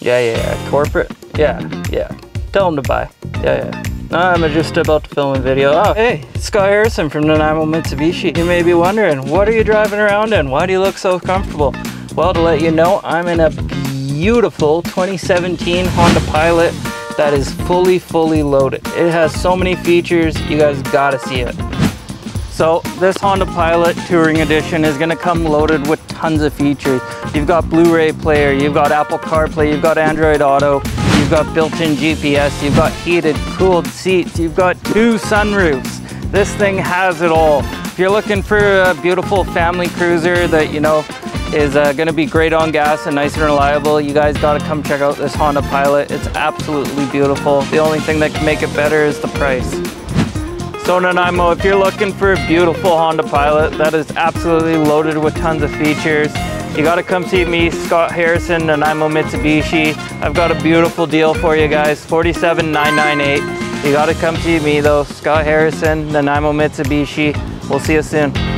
Yeah, yeah, yeah. Corporate? Yeah, yeah. Tell them to buy. Yeah, yeah. I'm just about to film a video. Oh, hey, Scott Harrison from Nanaimo Mitsubishi. You may be wondering, what are you driving around in? Why do you look so comfortable? Well, to let you know, I'm in a beautiful 2017 Honda Pilot that is fully, fully loaded. It has so many features, you guys gotta see it. So this Honda Pilot Touring Edition is gonna come loaded with tons of features. You've got Blu-ray player, you've got Apple CarPlay, you've got Android Auto, you've got built-in GPS, you've got heated, cooled seats, you've got two sunroofs. This thing has it all. If you're looking for a beautiful family cruiser that, you know, is uh, gonna be great on gas and nice and reliable, you guys gotta come check out this Honda Pilot. It's absolutely beautiful. The only thing that can make it better is the price. So Nanaimo, if you're looking for a beautiful Honda Pilot that is absolutely loaded with tons of features, you gotta come see me, Scott Harrison, Nanaimo Mitsubishi. I've got a beautiful deal for you guys, 47998. You gotta come see me though, Scott Harrison, Nanaimo Mitsubishi. We'll see you soon.